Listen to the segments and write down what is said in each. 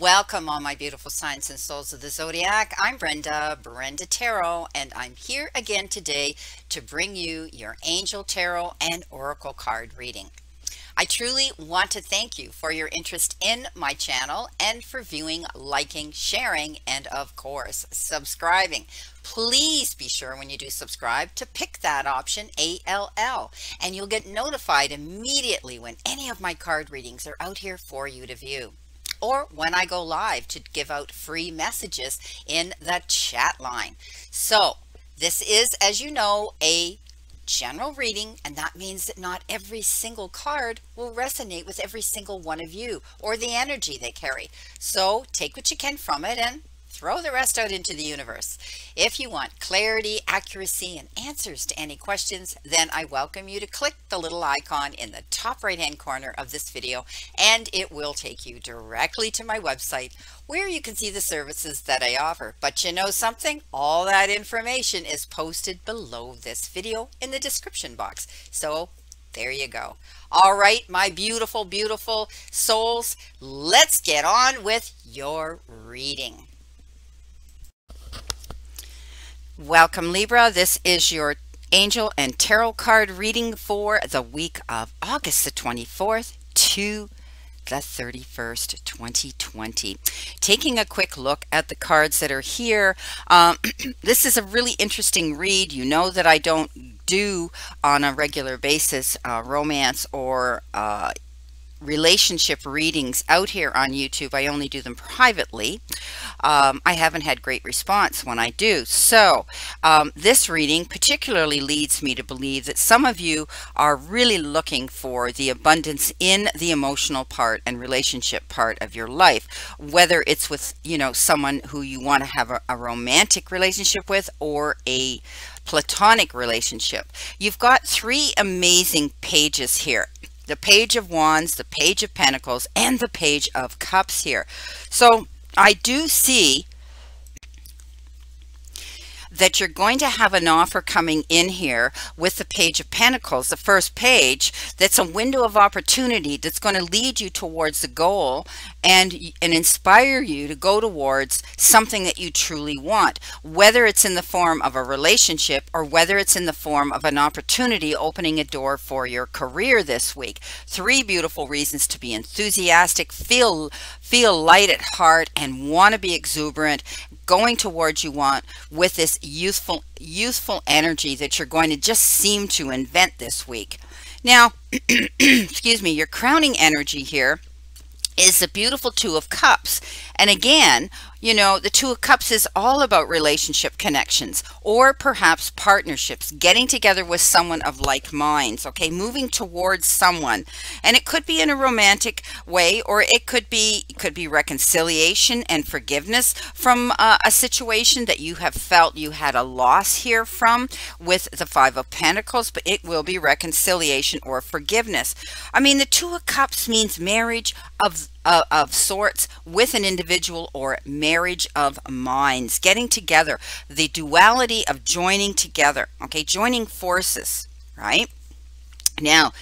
Welcome all my beautiful signs and souls of the zodiac. I'm Brenda, Brenda Taro, and I'm here again today to bring you your angel tarot and oracle card reading. I truly want to thank you for your interest in my channel and for viewing, liking, sharing, and of course, subscribing. Please be sure when you do subscribe to pick that option ALL and you'll get notified immediately when any of my card readings are out here for you to view or when I go live to give out free messages in the chat line. So this is, as you know, a general reading, and that means that not every single card will resonate with every single one of you or the energy they carry. So take what you can from it and throw the rest out into the universe. If you want clarity, accuracy, and answers to any questions, then I welcome you to click the little icon in the top right hand corner of this video, and it will take you directly to my website where you can see the services that I offer. But you know something? All that information is posted below this video in the description box. So there you go. All right, my beautiful, beautiful souls, let's get on with your reading. Welcome Libra. This is your angel and tarot card reading for the week of August the 24th to the 31st, 2020. Taking a quick look at the cards that are here. Um, this is a really interesting read. You know that I don't do on a regular basis uh, romance or uh, relationship readings out here on YouTube. I only do them privately. Um, I haven't had great response when I do. So um, this reading particularly leads me to believe that some of you are really looking for the abundance in the emotional part and relationship part of your life, whether it's with, you know, someone who you want to have a, a romantic relationship with or a platonic relationship. You've got three amazing pages here the page of wands, the page of pentacles, and the page of cups here. So I do see that you're going to have an offer coming in here with the page of pentacles the first page that's a window of opportunity that's going to lead you towards the goal and and inspire you to go towards something that you truly want whether it's in the form of a relationship or whether it's in the form of an opportunity opening a door for your career this week. Three beautiful reasons to be enthusiastic feel feel light at heart and want to be exuberant going towards you want with this youthful youthful energy that you're going to just seem to invent this week. Now excuse me your crowning energy here is the beautiful two of cups. And again you know, the Two of Cups is all about relationship connections or perhaps partnerships, getting together with someone of like minds, okay, moving towards someone. And it could be in a romantic way or it could be it could be reconciliation and forgiveness from uh, a situation that you have felt you had a loss here from with the Five of Pentacles, but it will be reconciliation or forgiveness. I mean, the Two of Cups means marriage of uh, of sorts with an individual or marriage of minds getting together the duality of joining together okay? Joining forces right? Now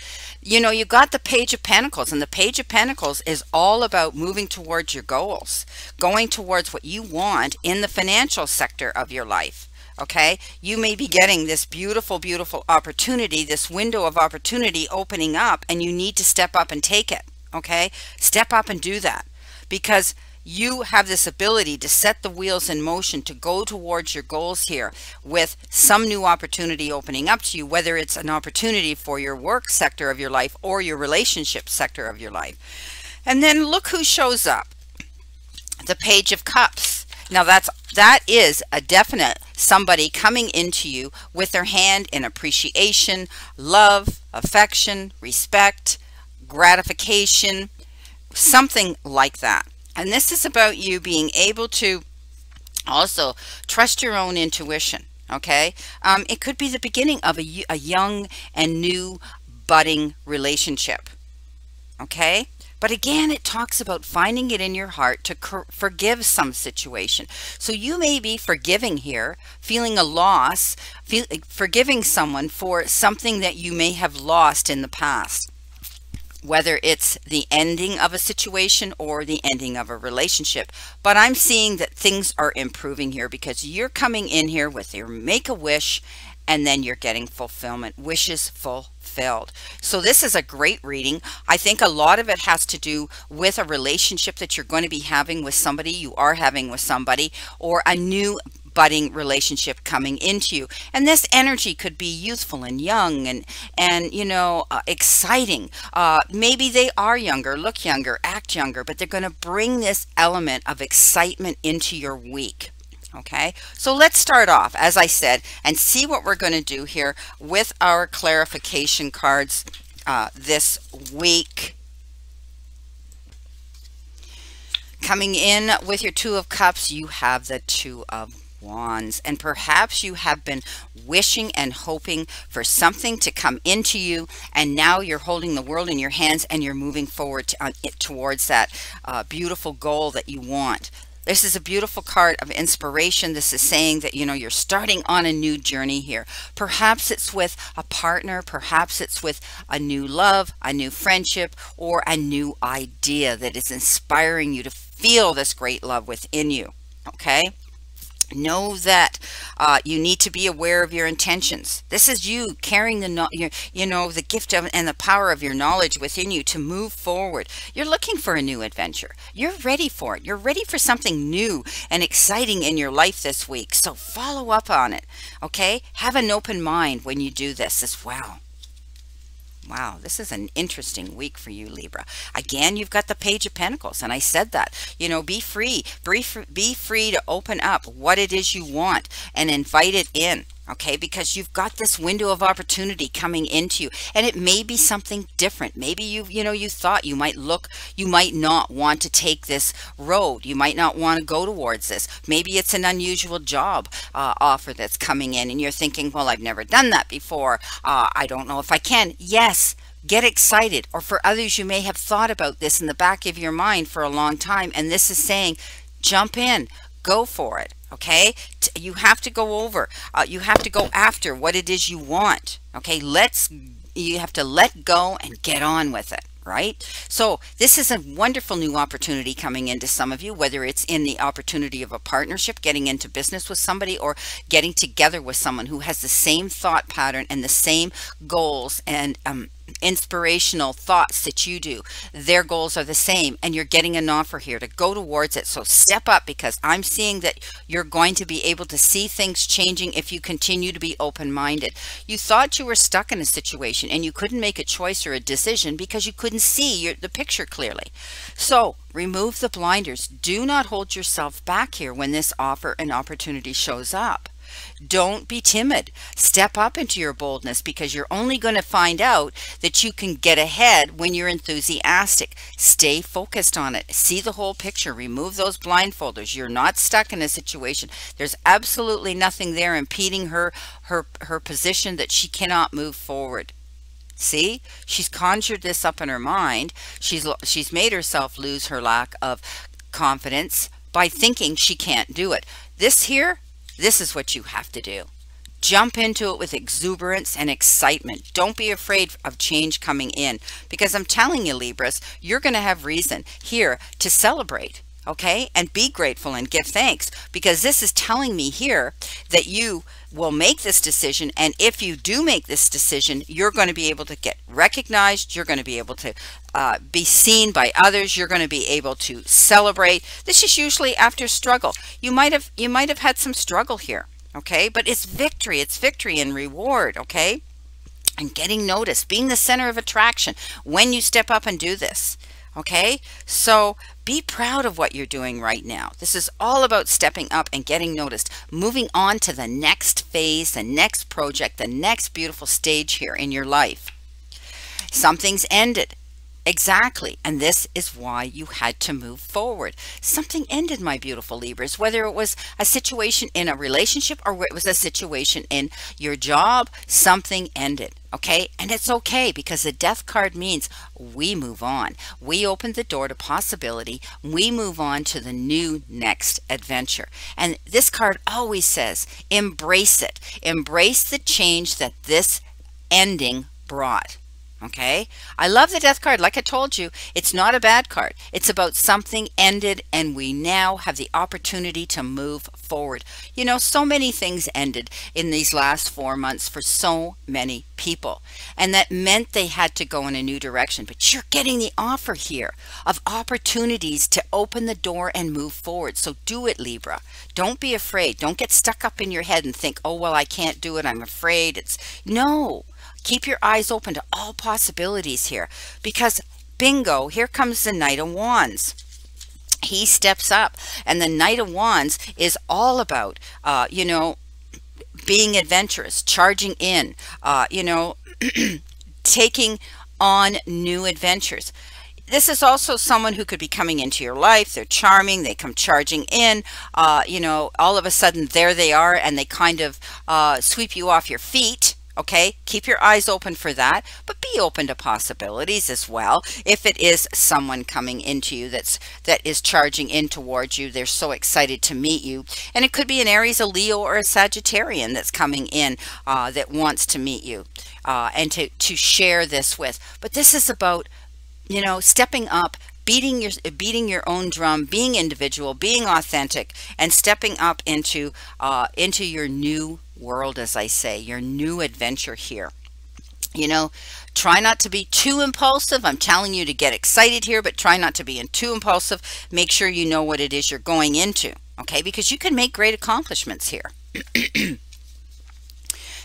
you know you got the page of pentacles and the page of pentacles is all about moving towards your goals going towards what you want in the financial sector of your life okay? You may be getting this beautiful beautiful opportunity this window of opportunity opening up and you need to step up and take it okay? Step up and do that. Because you have this ability to set the wheels in motion to go towards your goals here with some new opportunity opening up to you whether it's an opportunity for your work sector of your life or your relationship sector of your life. And then look who shows up. The page of cups. Now that's that is a definite somebody coming into you with their hand in appreciation love affection respect gratification, something like that. And this is about you being able to also trust your own intuition. Okay. Um, it could be the beginning of a, a young and new budding relationship. Okay. But again, it talks about finding it in your heart to forgive some situation. So you may be forgiving here, feeling a loss, feel, forgiving someone for something that you may have lost in the past whether it's the ending of a situation or the ending of a relationship. But I'm seeing that things are improving here because you're coming in here with your make a wish and then you're getting fulfillment, wishes fulfilled. So this is a great reading. I think a lot of it has to do with a relationship that you're going to be having with somebody, you are having with somebody, or a new budding relationship coming into you. And this energy could be youthful and young and and you know uh, exciting. Uh, maybe they are younger look younger act younger but they're going to bring this element of excitement into your week okay? So let's start off as I said and see what we're going to do here with our clarification cards uh, this week. Coming in with your two of cups you have the two of wands and perhaps you have been wishing and hoping for something to come into you and now you're holding the world in your hands and you're moving forward to, towards that uh, beautiful goal that you want this is a beautiful card of inspiration. This is saying that, you know, you're starting on a new journey here. Perhaps it's with a partner. Perhaps it's with a new love, a new friendship, or a new idea that is inspiring you to feel this great love within you. Okay know that uh, you need to be aware of your intentions. This is you carrying the you know the gift of and the power of your knowledge within you to move forward. You're looking for a new adventure. You're ready for it. You're ready for something new and exciting in your life this week. So follow up on it okay? Have an open mind when you do this as well Wow, this is an interesting week for you, Libra. Again, you've got the Page of Pentacles, and I said that. You know, be free. Be, be free to open up what it is you want and invite it in okay because you've got this window of opportunity coming into you. And it may be something different. Maybe you you know you thought you might look you might not want to take this road. You might not want to go towards this. Maybe it's an unusual job uh, offer that's coming in and you're thinking well I've never done that before. Uh, I don't know if I can. Yes get excited. Or for others you may have thought about this in the back of your mind for a long time and this is saying jump in. Go for it okay? You have to go over uh, you have to go after what it is you want okay? Let's you have to let go and get on with it right? So this is a wonderful new opportunity coming into some of you whether it's in the opportunity of a partnership getting into business with somebody or getting together with someone who has the same thought pattern and the same goals and um, inspirational thoughts that you do. Their goals are the same and you're getting an offer here to go towards it. So step up because I'm seeing that you're going to be able to see things changing if you continue to be open-minded. You thought you were stuck in a situation and you couldn't make a choice or a decision because you couldn't see your, the picture clearly. So remove the blinders. Do not hold yourself back here when this offer and opportunity shows up don't be timid. Step up into your boldness because you're only going to find out that you can get ahead when you're enthusiastic. Stay focused on it. See the whole picture. Remove those blindfolders. You're not stuck in a situation. There's absolutely nothing there impeding her her her position that she cannot move forward. See, she's conjured this up in her mind. She's she's made herself lose her lack of confidence by thinking she can't do it. This here this is what you have to do. Jump into it with exuberance and excitement. Don't be afraid of change coming in because I'm telling you, Libras, you're going to have reason here to celebrate okay? And be grateful and give thanks because this is telling me here that you will make this decision and if you do make this decision you're going to be able to get recognized you're going to be able to uh, be seen by others you're going to be able to celebrate. This is usually after struggle. You might have you might have had some struggle here okay? But it's victory it's victory and reward okay? And getting noticed being the center of attraction when you step up and do this Okay, so be proud of what you're doing right now. This is all about stepping up and getting noticed, moving on to the next phase, the next project, the next beautiful stage here in your life. Something's ended. Exactly. And this is why you had to move forward. Something ended, my beautiful Libras, whether it was a situation in a relationship or it was a situation in your job, something ended. Okay. And it's okay because the death card means we move on. We open the door to possibility. We move on to the new next adventure. And this card always says embrace it. Embrace the change that this ending brought Okay, I love the death card. Like I told you, it's not a bad card. It's about something ended, and we now have the opportunity to move forward. You know, so many things ended in these last four months for so many people, and that meant they had to go in a new direction. But you're getting the offer here of opportunities to open the door and move forward. So do it, Libra. Don't be afraid. Don't get stuck up in your head and think, oh, well, I can't do it. I'm afraid. It's no. Keep your eyes open to all possibilities here because bingo, here comes the Knight of Wands. He steps up and the knight of wands is all about uh, you know being adventurous charging in uh, you know taking on new adventures. This is also someone who could be coming into your life. They're charming. They come charging in. Uh, you know all of a sudden there they are and they kind of uh, sweep you off your feet okay? Keep your eyes open for that but be open to possibilities as well. If it is someone coming into you that's that is charging in towards you they're so excited to meet you. And it could be an aries a leo or a sagittarian that's coming in uh, that wants to meet you uh, and to to share this with. But this is about you know stepping up beating your beating your own drum, being individual, being authentic, and stepping up into uh, into your new world, as I say, your new adventure here. You know, try not to be too impulsive. I'm telling you to get excited here, but try not to be too impulsive. Make sure you know what it is you're going into, okay? Because you can make great accomplishments here.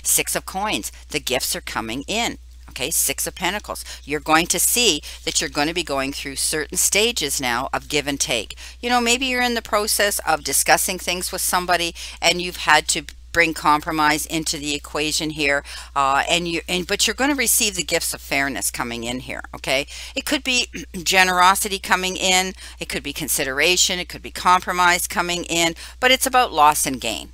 Six of coins. The gifts are coming in. Okay, Six of Pentacles. You're going to see that you're going to be going through certain stages now of give and take. You know, maybe you're in the process of discussing things with somebody and you've had to bring compromise into the equation here uh, and you and but you're going to receive the gifts of fairness coming in here okay it could be generosity coming in it could be consideration it could be compromise coming in but it's about loss and gain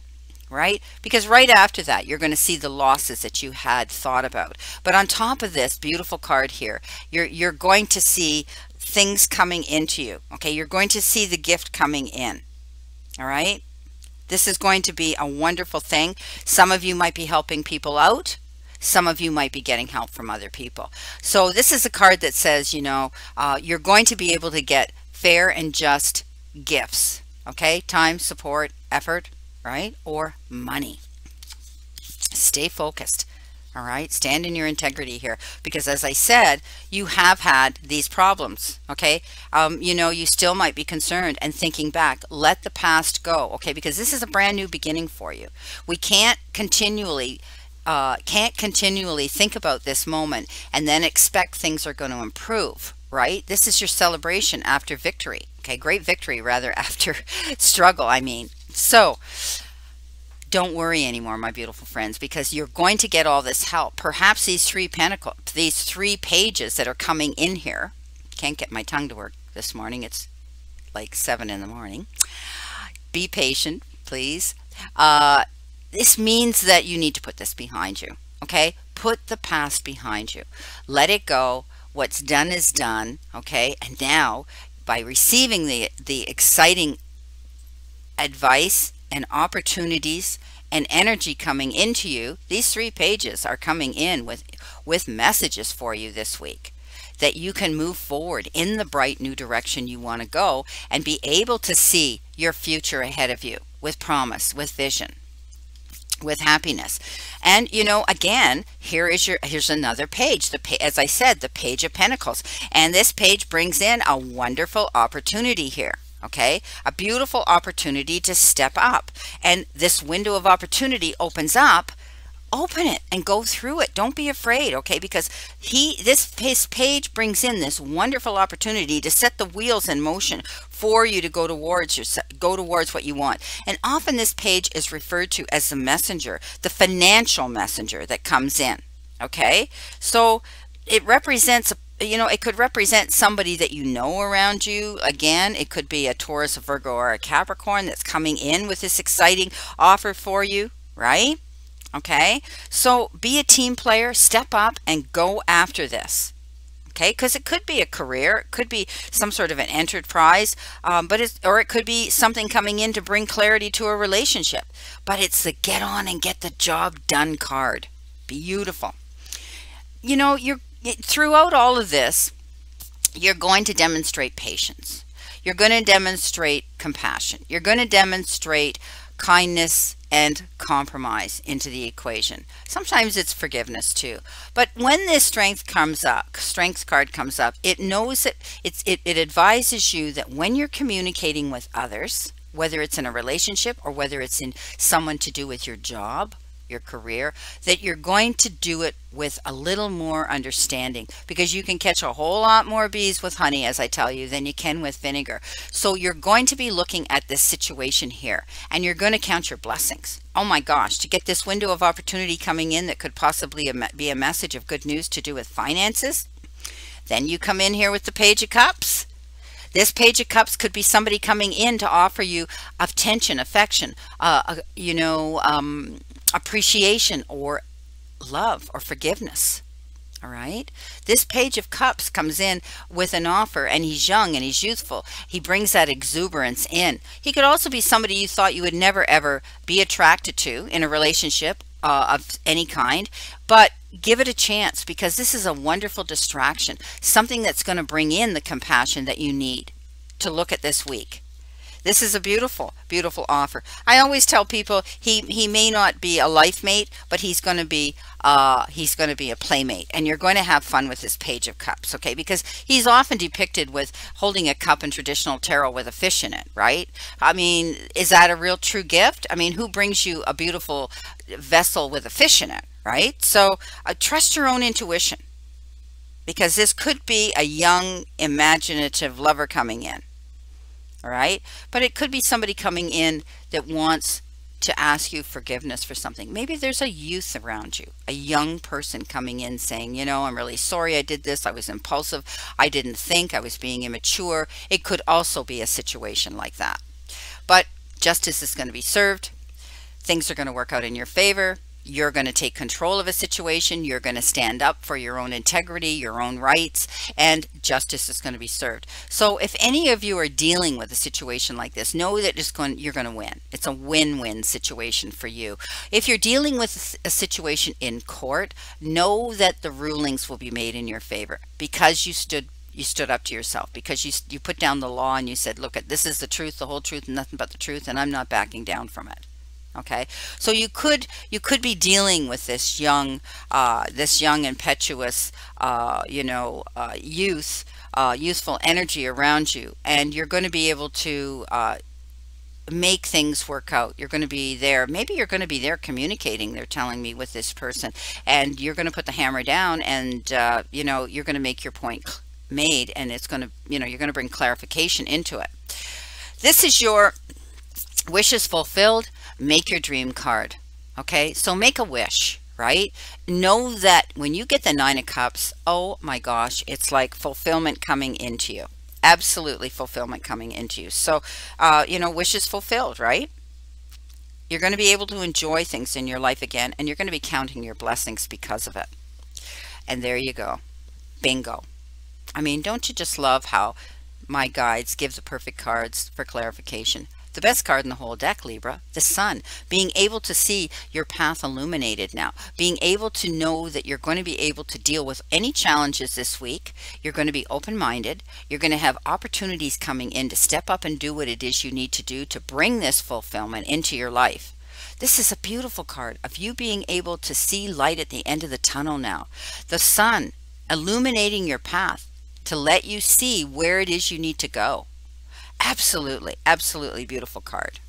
right? Because right after that, you're going to see the losses that you had thought about. But on top of this beautiful card here, you're, you're going to see things coming into you, okay? You're going to see the gift coming in, all right? This is going to be a wonderful thing. Some of you might be helping people out. Some of you might be getting help from other people. So this is a card that says, you know, uh, you're going to be able to get fair and just gifts, okay? Time, support, effort, right? Or money. Stay focused. All right, stand in your integrity here because, as I said, you have had these problems. Okay, um, you know, you still might be concerned and thinking back. Let the past go. Okay, because this is a brand new beginning for you. We can't continually uh, can't continually think about this moment and then expect things are going to improve, right? This is your celebration after victory. Okay, great victory rather after struggle, I mean. So, don't worry anymore, my beautiful friends, because you're going to get all this help. Perhaps these three pentacles, these three pages that are coming in here, can't get my tongue to work this morning. It's like seven in the morning. Be patient, please. Uh, this means that you need to put this behind you. Okay, put the past behind you. Let it go. What's done is done. Okay, and now by receiving the the exciting advice and opportunities and energy coming into you, these three pages are coming in with, with messages for you this week that you can move forward in the bright new direction you want to go and be able to see your future ahead of you with promise, with vision, with happiness. And you know, again, here is your here's another page. The as I said, the page of pentacles. And this page brings in a wonderful opportunity here okay? A beautiful opportunity to step up. And this window of opportunity opens up open it and go through it. Don't be afraid okay? Because he this his page brings in this wonderful opportunity to set the wheels in motion for you to go towards your go towards what you want. And often this page is referred to as the messenger the financial messenger that comes in okay? So it represents a you know, it could represent somebody that you know around you. Again, it could be a Taurus, a Virgo, or a Capricorn that's coming in with this exciting offer for you, right? Okay, so be a team player, step up and go after this. Okay, because it could be a career, it could be some sort of an enterprise, um, but it's or it could be something coming in to bring clarity to a relationship. But it's the get on and get the job done card. Beautiful. You know, you're throughout all of this, you're going to demonstrate patience. You're going to demonstrate compassion. You're going to demonstrate kindness and compromise into the equation. Sometimes it's forgiveness too. But when this strength comes up, strength card comes up, it knows that it, it advises you that when you're communicating with others, whether it's in a relationship or whether it's in someone to do with your job, your career, that you're going to do it with a little more understanding because you can catch a whole lot more bees with honey, as I tell you, than you can with vinegar. So you're going to be looking at this situation here and you're going to count your blessings. Oh my gosh, to get this window of opportunity coming in that could possibly be a message of good news to do with finances. Then you come in here with the Page of Cups. This Page of Cups could be somebody coming in to offer you attention, affection, uh, uh you know, um, appreciation or love or forgiveness. All right. This page of cups comes in with an offer and he's young and he's youthful. He brings that exuberance in. He could also be somebody you thought you would never ever be attracted to in a relationship uh, of any kind, but give it a chance because this is a wonderful distraction, something that's going to bring in the compassion that you need to look at this week. This is a beautiful, beautiful offer. I always tell people he he may not be a life mate, but he's going to be uh, he's going to be a playmate, and you're going to have fun with this Page of Cups, okay? Because he's often depicted with holding a cup in traditional tarot with a fish in it, right? I mean, is that a real true gift? I mean, who brings you a beautiful vessel with a fish in it, right? So uh, trust your own intuition because this could be a young, imaginative lover coming in all right? But it could be somebody coming in that wants to ask you forgiveness for something. Maybe there's a youth around you, a young person coming in saying, you know, I'm really sorry I did this. I was impulsive. I didn't think. I was being immature. It could also be a situation like that. But justice is going to be served. Things are going to work out in your favor you're going to take control of a situation, you're going to stand up for your own integrity, your own rights, and justice is going to be served. So if any of you are dealing with a situation like this, know that it's going, you're going to win. It's a win-win situation for you. If you're dealing with a situation in court, know that the rulings will be made in your favor because you stood you stood up to yourself because you you put down the law and you said, look, at this is the truth, the whole truth, and nothing but the truth, and I'm not backing down from it okay? So you could you could be dealing with this young uh, this young impetuous uh, you know uh, youth uh, youthful energy around you and you're going to be able to uh, make things work out. You're going to be there. Maybe you're going to be there communicating they're telling me with this person and you're going to put the hammer down and uh, you know you're going to make your point made and it's going to you know you're going to bring clarification into it. This is your wishes fulfilled make your dream card. Okay, so make a wish, right? Know that when you get the Nine of Cups, oh my gosh, it's like fulfillment coming into you. Absolutely fulfillment coming into you. So, uh, you know, wishes fulfilled, right? You're going to be able to enjoy things in your life again, and you're going to be counting your blessings because of it. And there you go. Bingo. I mean, don't you just love how my guides give the perfect cards for clarification? The best card in the whole deck, Libra, the sun. Being able to see your path illuminated now. Being able to know that you're going to be able to deal with any challenges this week. You're going to be open-minded. You're going to have opportunities coming in to step up and do what it is you need to do to bring this fulfillment into your life. This is a beautiful card of you being able to see light at the end of the tunnel now. The sun illuminating your path to let you see where it is you need to go. Absolutely, absolutely beautiful card.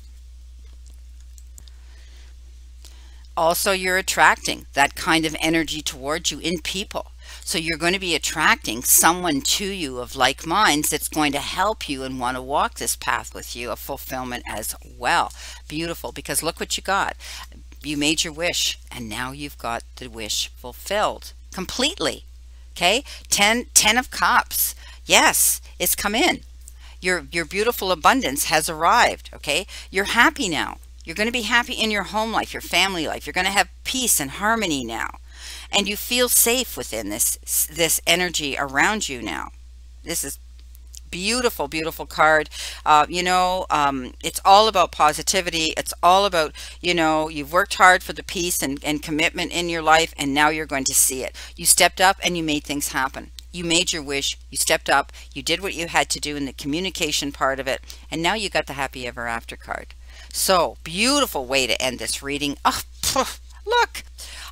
Also, you're attracting that kind of energy towards you in people. So you're going to be attracting someone to you of like minds that's going to help you and want to walk this path with you of fulfillment as well. Beautiful, because look what you got. You made your wish, and now you've got the wish fulfilled completely. Okay, 10, 10 of cups. Yes, it's come in. Your, your beautiful abundance has arrived, okay? You're happy now. You're going to be happy in your home life, your family life. You're going to have peace and harmony now. And you feel safe within this, this energy around you now. This is beautiful beautiful card uh, you know um, it's all about positivity it's all about you know you've worked hard for the peace and, and commitment in your life and now you're going to see it you stepped up and you made things happen you made your wish you stepped up you did what you had to do in the communication part of it and now you got the happy ever after card so beautiful way to end this reading oh look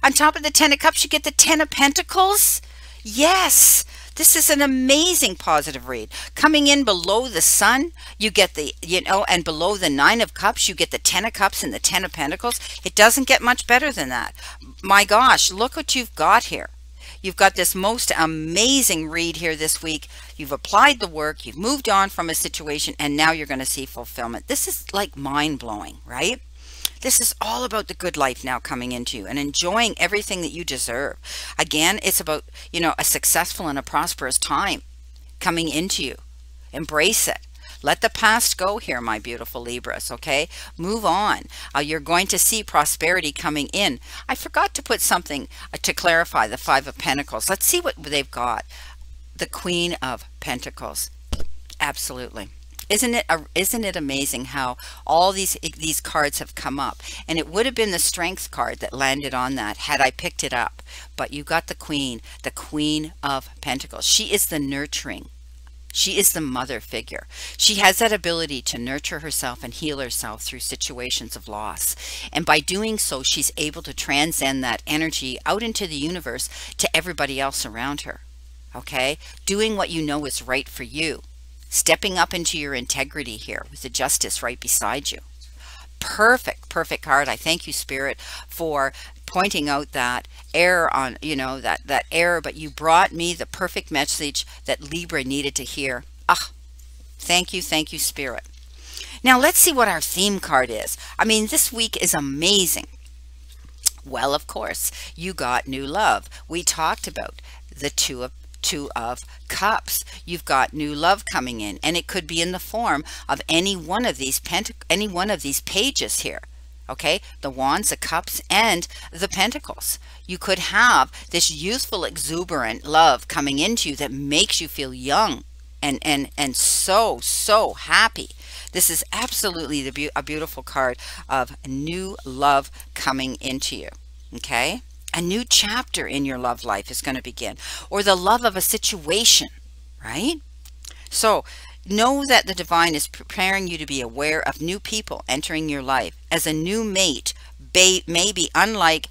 on top of the ten of cups you get the ten of pentacles yes this is an amazing positive read. Coming in below the sun, you get the, you know, and below the nine of cups, you get the 10 of cups and the 10 of pentacles. It doesn't get much better than that. My gosh, look what you've got here. You've got this most amazing read here this week. You've applied the work, you've moved on from a situation, and now you're going to see fulfillment. This is like mind blowing, right? This is all about the good life now coming into you and enjoying everything that you deserve. Again, it's about, you know, a successful and a prosperous time coming into you. Embrace it. Let the past go here, my beautiful Libras, okay? Move on. Uh, you're going to see prosperity coming in. I forgot to put something uh, to clarify the Five of Pentacles. Let's see what they've got. The Queen of Pentacles. Absolutely. Isn't it isn't it amazing how all these these cards have come up? And it would have been the strength card that landed on that had I picked it up. But you got the queen, the queen of pentacles. She is the nurturing. She is the mother figure. She has that ability to nurture herself and heal herself through situations of loss. And by doing so, she's able to transcend that energy out into the universe to everybody else around her. Okay? Doing what you know is right for you stepping up into your integrity here with the justice right beside you. Perfect, perfect card. I thank you, Spirit, for pointing out that error on, you know, that, that error, but you brought me the perfect message that Libra needed to hear. Ah, thank you, thank you, Spirit. Now let's see what our theme card is. I mean, this week is amazing. Well, of course, you got new love. We talked about the two of two of cups. You've got new love coming in and it could be in the form of any one of these pent any one of these pages here okay? The wands the cups and the pentacles. You could have this youthful exuberant love coming into you that makes you feel young and and and so so happy. This is absolutely be a beautiful card of new love coming into you okay a new chapter in your love life is going to begin or the love of a situation, right? So know that the divine is preparing you to be aware of new people entering your life as a new mate may be unlike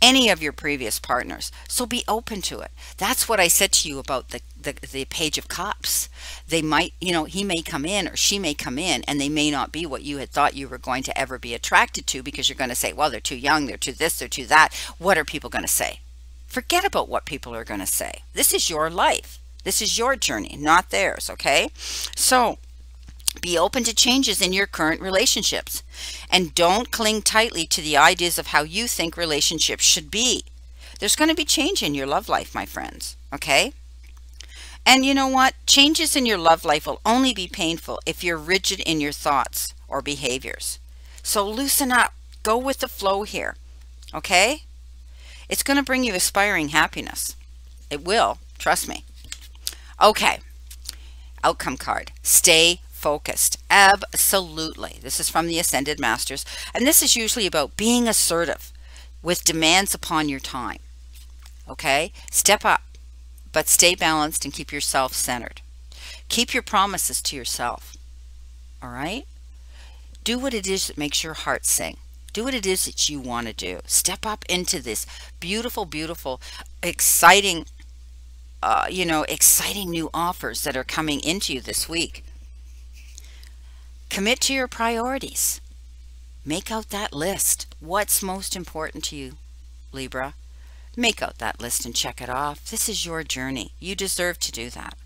any of your previous partners. So be open to it. That's what I said to you about the, the, the, page of cups. They might, you know, he may come in or she may come in and they may not be what you had thought you were going to ever be attracted to because you're going to say, well, they're too young, they're too this, they're too that. What are people going to say? Forget about what people are going to say. This is your life. This is your journey, not theirs, okay? So be open to changes in your current relationships and don't cling tightly to the ideas of how you think relationships should be. There's going to be change in your love life, my friends, okay? And you know what? Changes in your love life will only be painful if you're rigid in your thoughts or behaviors. So loosen up. Go with the flow here, okay? It's going to bring you aspiring happiness. It will, trust me. Okay, outcome card. Stay focused. Absolutely. This is from the Ascended Masters. And this is usually about being assertive with demands upon your time. Okay? Step up, but stay balanced and keep yourself centered. Keep your promises to yourself. All right? Do what it is that makes your heart sing. Do what it is that you want to do. Step up into this beautiful, beautiful, exciting, uh, you know, exciting new offers that are coming into you this week. Commit to your priorities. Make out that list. What's most important to you, Libra? Make out that list and check it off. This is your journey. You deserve to do that.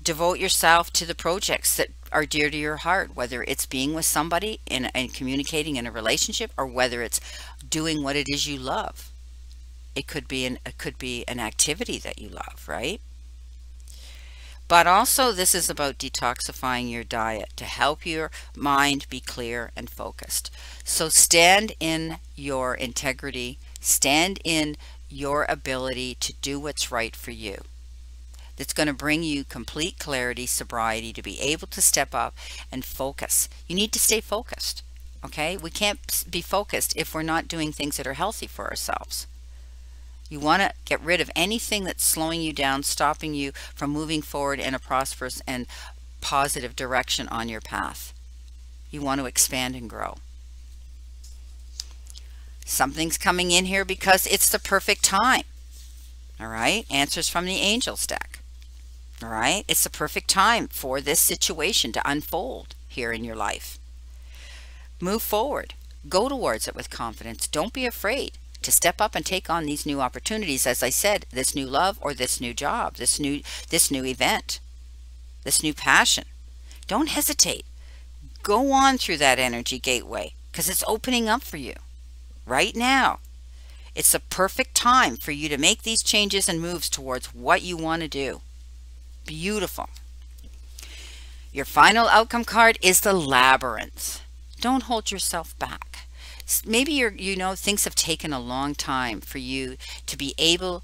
Devote yourself to the projects that are dear to your heart, whether it's being with somebody and, and communicating in a relationship or whether it's doing what it is you love. It could be an it could be an activity that you love, right? But also this is about detoxifying your diet to help your mind be clear and focused. So stand in your integrity, stand in your ability to do what's right for you. that's going to bring you complete clarity, sobriety to be able to step up and focus. You need to stay focused. Okay? We can't be focused if we're not doing things that are healthy for ourselves. You want to get rid of anything that's slowing you down, stopping you from moving forward in a prosperous and positive direction on your path. You want to expand and grow. Something's coming in here because it's the perfect time. All right, answers from the angels deck. All right, it's the perfect time for this situation to unfold here in your life. Move forward, go towards it with confidence. Don't be afraid to step up and take on these new opportunities. As I said, this new love or this new job, this new, this new event, this new passion. Don't hesitate. Go on through that energy gateway because it's opening up for you right now. It's the perfect time for you to make these changes and moves towards what you want to do. Beautiful. Your final outcome card is the labyrinth. Don't hold yourself back. Maybe you're, you know, things have taken a long time for you to be able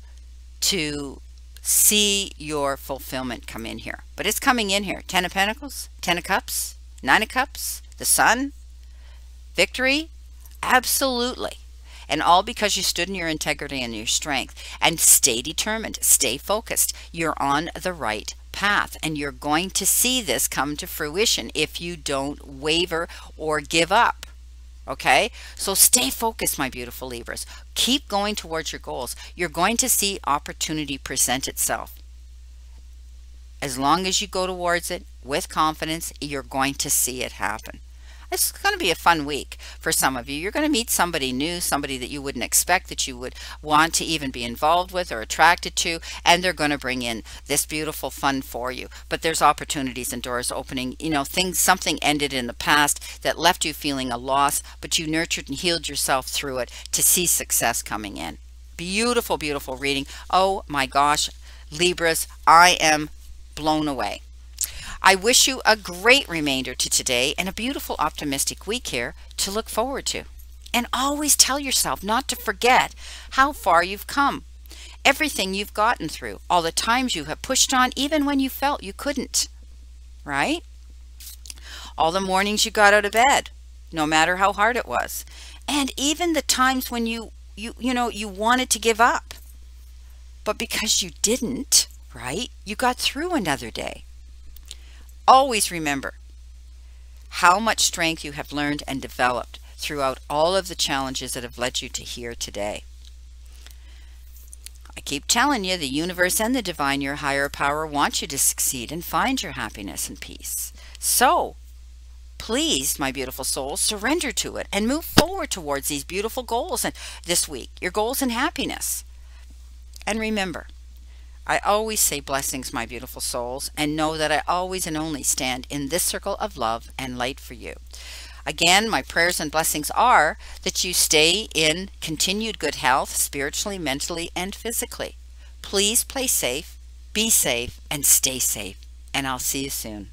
to see your fulfillment come in here. But it's coming in here. Ten of Pentacles, Ten of Cups, Nine of Cups, the Sun, victory, Absolutely. And all because you stood in your integrity and your strength and stay determined, stay focused. You're on the right path and you're going to see this come to fruition if you don't waver or give up. Okay, so stay focused, my beautiful Libras. Keep going towards your goals. You're going to see opportunity present itself. As long as you go towards it with confidence, you're going to see it happen. It's going to be a fun week for some of you. You're going to meet somebody new, somebody that you wouldn't expect that you would want to even be involved with or attracted to, and they're going to bring in this beautiful fun for you. But there's opportunities and doors opening. You know, things, something ended in the past that left you feeling a loss, but you nurtured and healed yourself through it to see success coming in. Beautiful, beautiful reading. Oh my gosh, Libras, I am blown away. I wish you a great remainder to today and a beautiful optimistic week here to look forward to. And always tell yourself not to forget how far you've come, everything you've gotten through, all the times you have pushed on even when you felt you couldn't, right? All the mornings you got out of bed, no matter how hard it was. And even the times when you, you, you know, you wanted to give up. But because you didn't, right, you got through another day. Always remember how much strength you have learned and developed throughout all of the challenges that have led you to here today. I keep telling you, the universe and the divine, your higher power, want you to succeed and find your happiness and peace. So, please, my beautiful soul, surrender to it and move forward towards these beautiful goals and this week, your goals and happiness. And remember, I always say blessings, my beautiful souls, and know that I always and only stand in this circle of love and light for you. Again, my prayers and blessings are that you stay in continued good health, spiritually, mentally, and physically. Please play safe, be safe, and stay safe. And I'll see you soon.